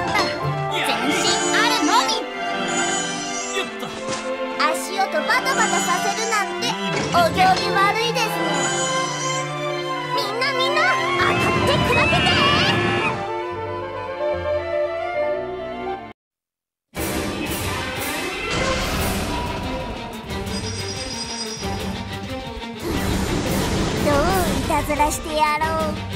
った全身あるのみ足音バタバタさせるなんてお行儀悪いです。ねみんなみんな当たって砕けて。どういたずらしてやろう。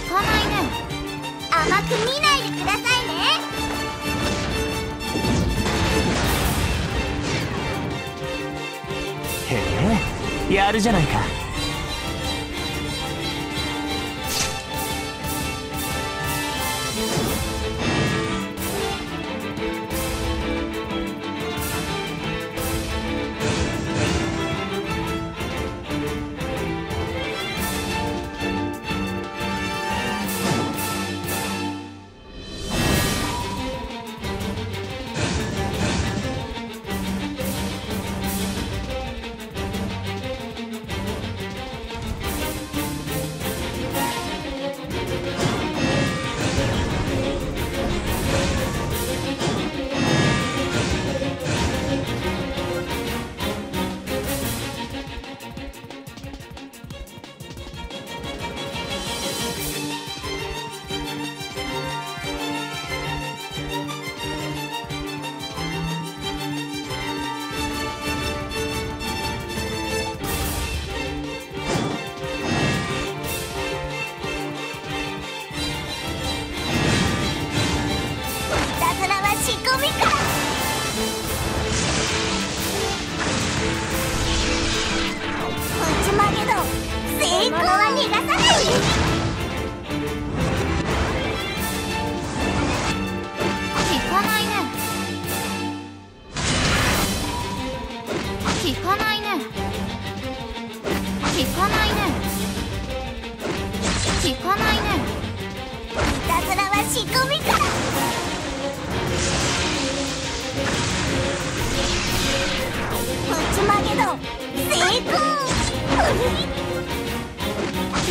かないね。甘く見ないでくださいね。へえやるじゃないか。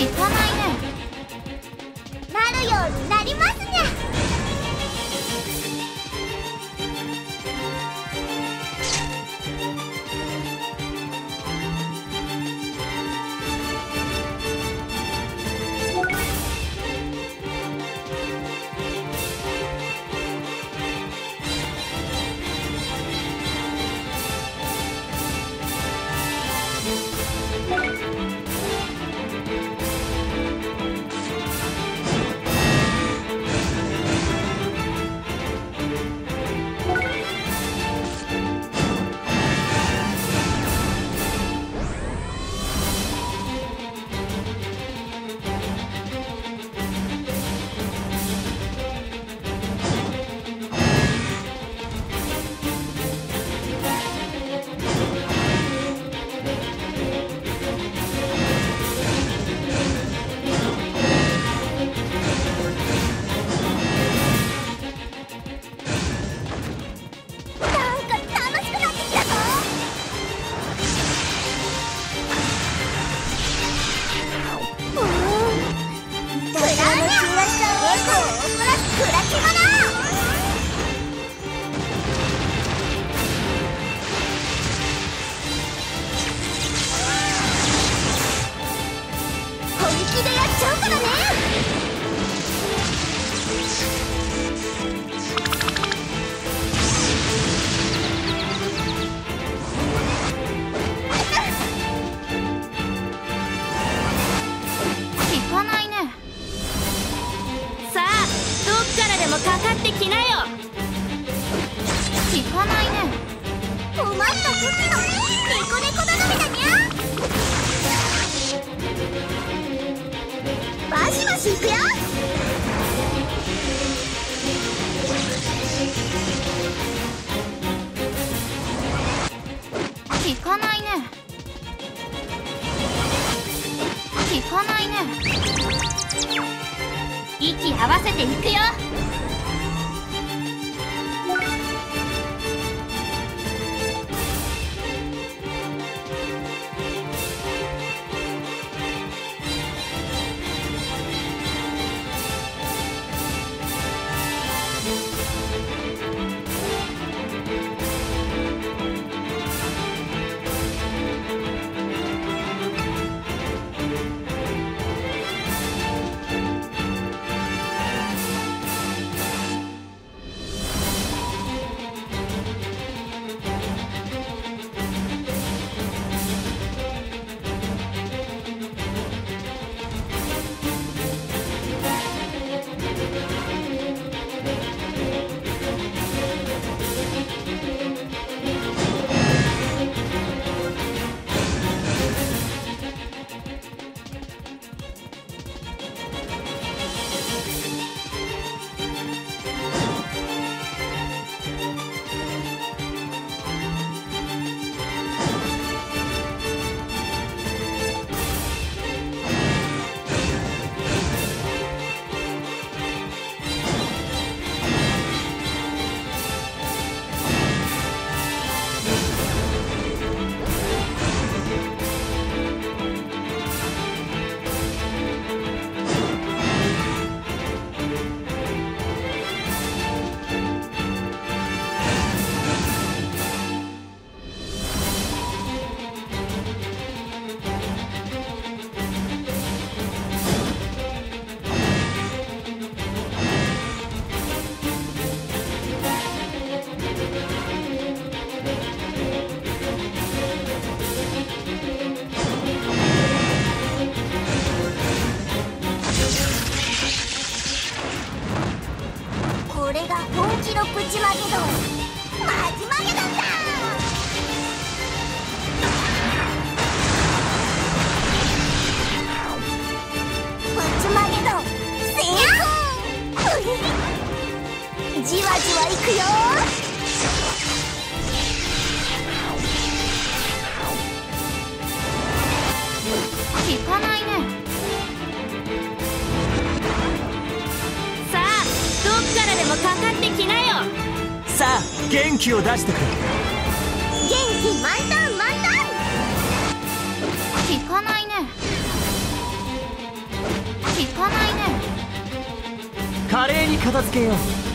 聞かないね。なるようになりますにちゃうからね。かないねさあどっからでもかかってきなよ。聞かないね。困った時の猫猫頼みバシバシいくよ。かないね。効かないね。息合わせていくよ。じわじわいくよ。聞かないね。さあどっからでもかかってきなよ。さあ元気を出してくれ。元気満タン満タン。聞かないね。聞かないね。華麗に片付けよう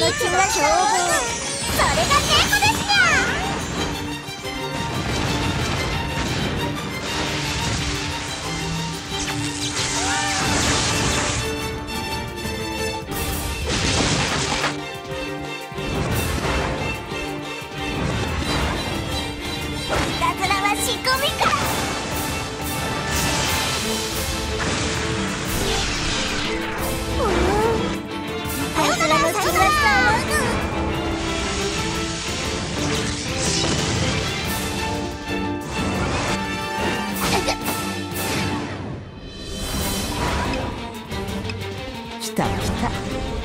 たずらの血が勝負それが稽古ですにゃいたずらは仕込みか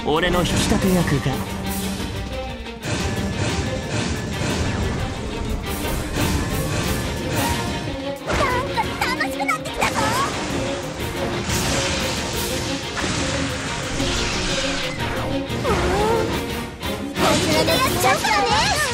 俺の引き立て役が。なんか楽しくなってきたぞ。うん。本気でやっちゃうからね。